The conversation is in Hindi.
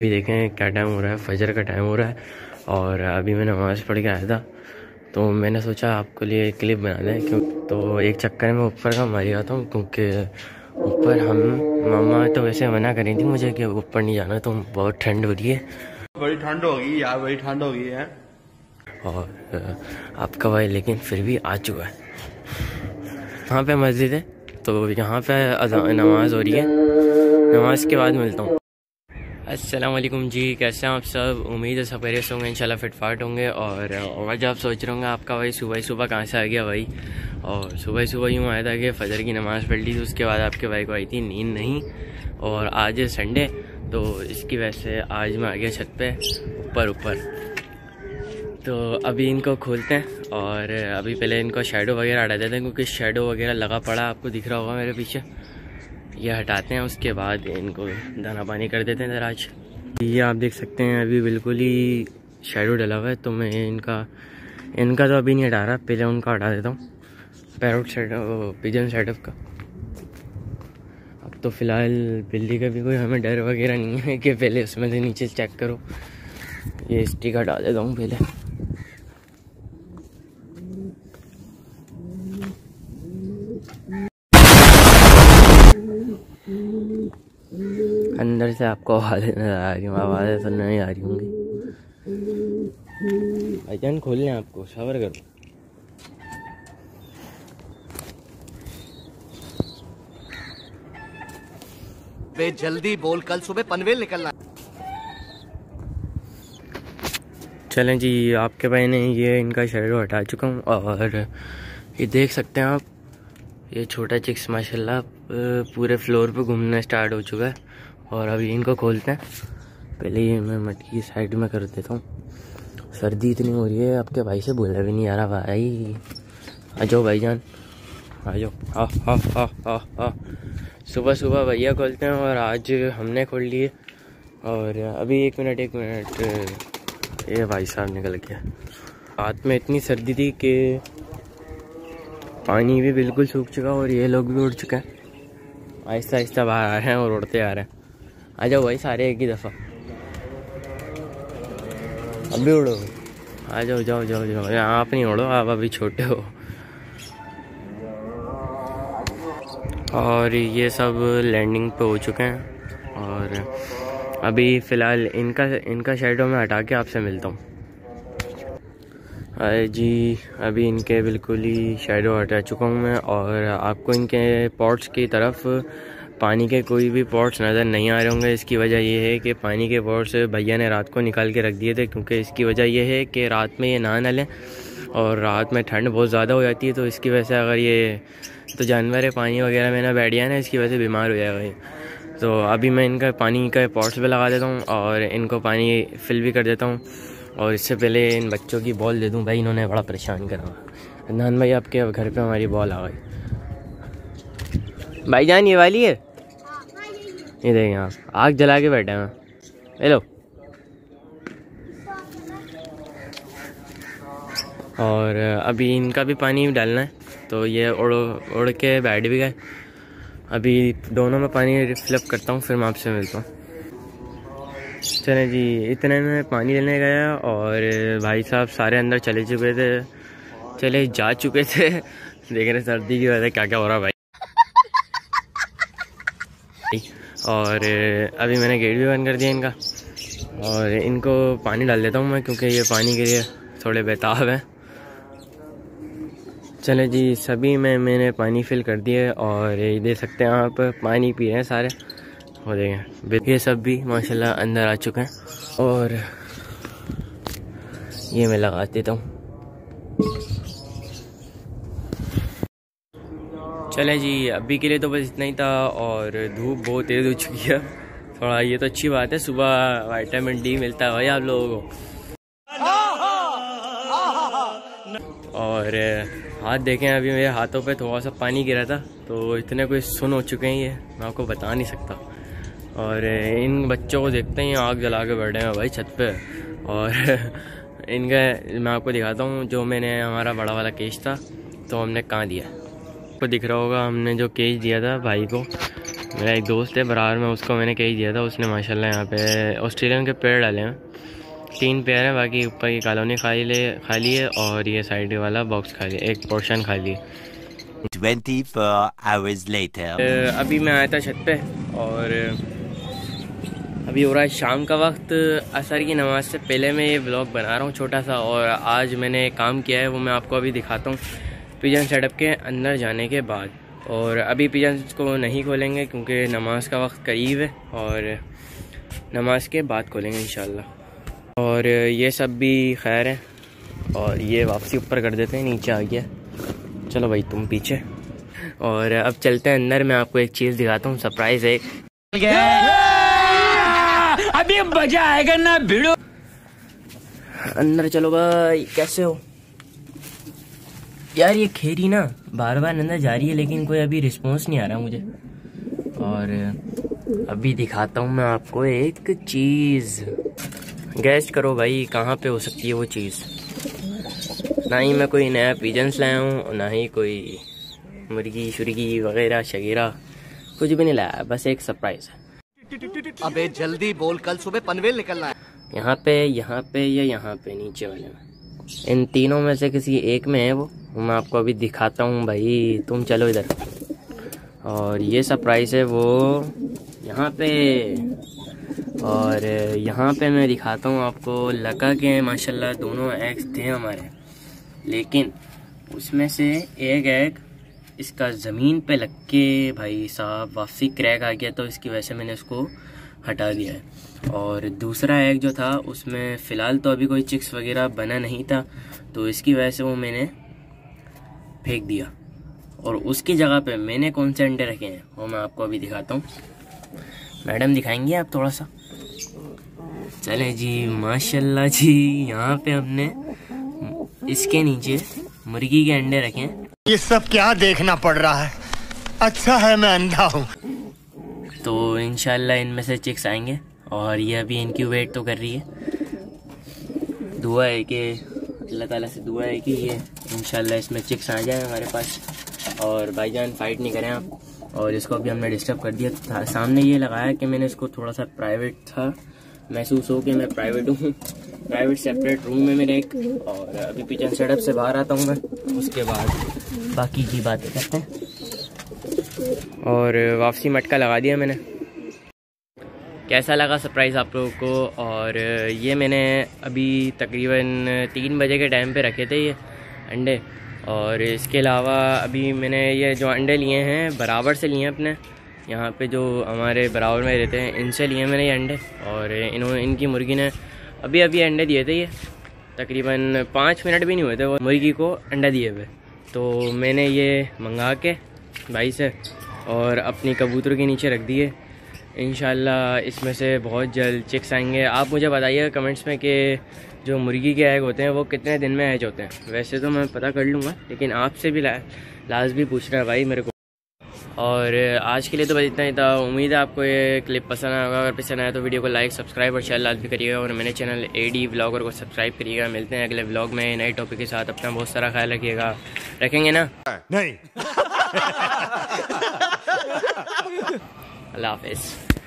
अभी देखें क्या टाइम हो रहा है फजर का टाइम हो रहा है और अभी मैं नमाज़ पढ़ के आया था तो मैंने सोचा आपको लिए क्लिप बना दें क्यों तो एक चक्कर में ऊपर का मारी आता हूँ क्योंकि ऊपर हम मम्मा तो वैसे मना करी थी मुझे कि ऊपर नहीं जाना तो बहुत ठंड हो रही है। बड़ी ठंड होगी यार बड़ी ठंड होगी है। और आपका भाई लेकिन फिर भी आ चुका है। यहाँ पे मस्जिद है तो यहाँ पे नमाज़ हो रही है। नमाज़ के बाद मिलता हूँ। वालेकुम जी, कैसे हैं आप सब? उम्मीद है सब खैरियत होंगे, इंशाल्लाह फिटफाट होंगे। और आज आप सोच रहे होंगे, आपका भाई सुबह सुबह कहाँ से आ गया भाई? और सुबह सुबह यूँ आया था कि फजर की नमाज़ पढ़ ली थी उसके बाद आपके भाई को आई थी नींद नहीं। और आज है संडे तो इसकी वजह से आज मैं आ गया छत पे, ऊपर ऊपर। तो अभी इनको खोलते हैं, और अभी पहले इनको शेडो वगैरह हटा देते हैं, क्योंकि शेडो वगैरह लगा पड़ा, आपको दिख रहा होगा मेरे पीछे। ये हटाते हैं, उसके बाद इनको दाना पानी कर देते हैं दराज। ये आप देख सकते हैं, अभी बिल्कुल ही शेडो डला हुआ है तो मैं इनका इनका तो अभी नहीं हटा रहा, पहले उनका हटा देता हूँ। पैरोट सेट पिजन सेटअप का। अब तो फ़िलहाल बिल्ली का भी कोई हमें डर वगैरह नहीं है कि पहले उसमें से नीचे चेक करो। ये स्टिक हटा देता हूँ पहले। अंदर से आपको आवाज़ें नज़र आ रही हूँ आवाज़ें तो नहीं आ रही होंगी। भाईजान खोल लें आपको सबर करो बे जल्दी बोल कल सुबह पनवेल निकलना। चलें जी आपके भाई ने ये इनका शेडो हटा चुका हूँ और ये देख सकते हैं आप ये छोटा चिक्स माशाल्लाह पूरे फ्लोर पे घूमना स्टार्ट हो चुका है। और अभी इनको खोलते हैं। पहले ये मैं मटकी साइड में कर देता हूँ। सर्दी इतनी हो रही है आपके भाई से बोला भी नहीं आ रहा, भाई। आ जाओ भाई जान आ जाओ हा हा हा सुबह सुबह भैया खोलते हैं और आज हमने खोल लिए और अभी एक मिनट एक मिनट। ये भाई साहब निकल गया। रात में इतनी सर्दी थी कि पानी भी बिल्कुल सूख चुका और ये लोग भी उड़ चुके हैं। आहिस्ता आहिस्ता बाहर आ रहे हैं और उड़ते आ रहे हैं। आ जाओ भाई, सारे एक ही दफ़ा। अभी उड़ो। आ जाओ जाओ जाओ जाओ। आप नहीं उड़ो, आप अभी छोटे हो। और ये सब लैंडिंग पे हो चुके हैं। और अभी फ़िलहाल इनका इनका शेडो में हटा के आपसे मिलता हूँ। अरे जी, अभी इनके बिल्कुल ही शेडो हटा चुका हूँ मैं। और आपको इनके पॉट्स की तरफ़ पानी के कोई भी पॉट्स नज़र नहीं आ रहे होंगे। इसकी वजह यह है कि पानी के पॉट्स भैया ने रात को निकाल के रख दिए थे, क्योंकि इसकी वजह यह है कि रात में ये न लें और रात में ठंड बहुत ज़्यादा हो जाती है तो इसकी वजह से अगर ये तो जानवर है, पानी वगैरह में ना बैठ गया ना, इसकी वजह से बीमार हो जाएगा ये। तो अभी मैं इनका पानी का पॉट्स भी लगा देता हूँ और इनको पानी फिल भी कर देता हूँ। और इससे पहले इन बच्चों की बॉल दे दूँ। भाई, इन्होंने बड़ा परेशान करा। नान भाई, आपके घर पर हमारी बॉल आ गई। भाई जान ये वाली है? ये देखें यहाँ आग जला के बैठे हैं हेलो और, अभी इनका भी पानी डालना है तो ये उड़ उड़ के बैठ भी गए। अभी दोनों में पानी फिलअप करता हूँ, फिर मैं आपसे मिलता हूँ। चले जी, इतने में पानी लेने गया, और भाई साहब सारे अंदर चले चुके थे। चले जा चुके थे। देख रहे सर्दी की वजह क्या क्या हो रहा भाई। और अभी मैंने गेट भी बंद कर दिया इनका। और इनको पानी डाल देता हूँ मैं, क्योंकि ये पानी के लिए थोड़े बेताब हैं। चले जी, सभी में मैंने पानी फिल कर दिया और ये दे सकते हैं आप, पानी पी रहे हैं सारे। हो जाएँगे ये सब भी माशाल्लाह अंदर आ चुके हैं। और ये मैं लगा देता हूँ। चले जी, अभी के लिए तो बस इतना ही था और धूप बहुत तेज़ हो चुकी है। थोड़ा ये तो अच्छी बात है, सुबह वाइटामिन डी मिलता है भाई आप लोगों को। और, हाथ देखें अभी मेरे हाथों पे थोड़ा सा पानी गिरा था तो इतने कोई सुन हो चुके हैं ये, मैं आपको बता नहीं सकता। और इन बच्चों को देखते ही, आग जला के बैठे हैं भाई छत पे। और इनका, मैं आपको दिखाता हूँ, जो मैंने, हमारा बड़ा वाला केश था तो हमने कहाँ दिया? आपको दिख रहा होगा हमने जो केस दिया था भाई को। मेरा एक दोस्त है बराबर में उसको मैंने कही दिया था उसने माशाल्लाह यहाँ पे ऑस्ट्रेलियन के पेड़ डाले हैं। तीन पेड़ हैं बाकी ऊपर की कॉलोनी खाली ले खाली है और ये साइड वाला बॉक्स खाली है एक पोर्शन खाली है। 24 hours later. अभी मैं आया था छत पे और अभी हो रहा है शाम का वक्त। असर की नमाज़ से पहले मैं ये ब्लॉग बना रहा हूँ छोटा सा और आज मैंने काम किया है वो मैं आपको अभी दिखाता हूँ। पिजन सेटअप के अंदर जाने के बाद। और अभी पिजन को नहीं खोलेंगे क्योंकि नमाज़ का वक्त करीब है और नमाज़ के बाद खोलेंगे इन और ये सब भी खैर है और ये वापसी ऊपर कर देते हैं नीचे आ गया। चलो भाई तुम पीछे। और अब चलते हैं अंदर मैं आपको एक चीज़ दिखाता हूँ सरप्राइज़ है। अभी मज़ा आएगा ना भिड़ो। अंदर चलो भाई कैसे हो? यार ये खेरी ना बार बार अंदर जा रही है लेकिन कोई अभी रिस्पॉन्स नहीं आ रहा मुझे। और अभी दिखाता हूँ मैं आपको एक चीज़। गेस्ट करो भाई कहाँ पे हो सकती है वो चीज़? ना ही मैं कोई नया पिजन्स लाया हूँ ना ही कोई मुर्गी शुर्गी वगैरह शगैरह कुछ भी नहीं लाया बस एक सरप्राइज़ है। अबे जल्दी बोल कल सुबह पनवेल निकलना है। यहाँ पे यहाँ पे या यहाँ पे नीचे वाले में? इन तीनों में से किसी एक में है वो? मैं आपको अभी दिखाता हूँ भाई। तुम चलो इधर। और ये सरप्राइज़ है वो यहाँ पे। और यहाँ पे मैं दिखाता हूँ आपको लगा के माशाल्लाह, दोनों एग्स थे हमारे। लेकिन उसमें से एक एग इसका ज़मीन पे लग के भाई साहब वापसी क्रैक आ गया तो इसकी वजह से मैंने उसको हटा दिया है। और दूसरा एग जो था, उसमें फ़िलहाल तो अभी कोई चिक्स वगैरह बना नहीं था तो इसकी वजह से वो मैंने फेंक दिया। और उसकी जगह पे मैंने कौन से अंडे रखे हैं वो मैं आपको अभी दिखाता हूँ। मैडम दिखाएँगे आप थोड़ा सा? चले जी माशाल्लाह जी यहाँ पे हमने इसके नीचे मुर्गी के अंडे रखे हैं। ये सब क्या देखना पड़ रहा है? अच्छा है मैं अंधा हूँ। तो इनशाला इनमें से चिक्स आएँगे और ये अभी इनकी वेट तो कर रही है। दुआ है कि अल्लाह ताला से दुआ है कि ये इनशाला इसमें चिक्स आ जाए हमारे पास। और भाईजान फाइट नहीं करें आप। और इसको अभी हमने डिस्टर्ब कर दिया। था, सामने ये लगाया कि मैंने इसको थोड़ा सा प्राइवेट था। महसूस हो कि मैं प्राइवेट हूँ। प्राइवेट सेपरेट रूम में मेरे एक। और अभी किचन सेटअप से बाहर आता हूँ मैं। उसके बाद बाकी की बातें करते हैं। और वापसी मटका लगा दिया मैंने। कैसा लगा सरप्राइज़ आप लोगों को? और ये मैंने अभी तकरीबन तीन बजे के टाइम पे रखे थे ये। अंडे। और इसके अलावा अभी मैंने ये जो अंडे लिए हैं, बराबर से लिए हैं अपने। यहाँ पे जो हमारे बराबर में रहते हैं, इनसे लिए मैंने ये अंडे। और इन्होंने, इनकी मुर्गी ने अभी अभी अंडे दिए थे ये। तकरीबन पाँच मिनट भी नहीं हुए थे वो मुर्गी को अंडा दिए हुए। तो मैंने ये मंगा के भाई से और अपनी कबूतर के नीचे रख दिए। इन इसमें से बहुत जल्द चिक्स आएँगे। आप मुझे बताइएगा कमेंट्स में कि जो मुर्गी के एग होते हैं वो कितने दिन में एज होते हैं। वैसे तो मैं पता कर लूँगा लेकिन आपसे भी ला, लाज भी पूछ रहा है भाई मेरे को। और आज के लिए तो बस इतना ही था। उम्मीद है आपको ये क्लिप पसंद आया होगा। अगर पसंद आया तो वीडियो को लाइक सब्सक्राइब और शेयर लाजमी करिएगा। और मेरे चैनल ए डी ब्लॉगर को सब्सक्राइब करिएगा। मिलते हैं अगले ब्लॉग में नए टॉपिक के साथ। अपना बहुत सारा ख्याल रखिएगा। रखेंगे ना? नहीं। अल्लाह हाफिज़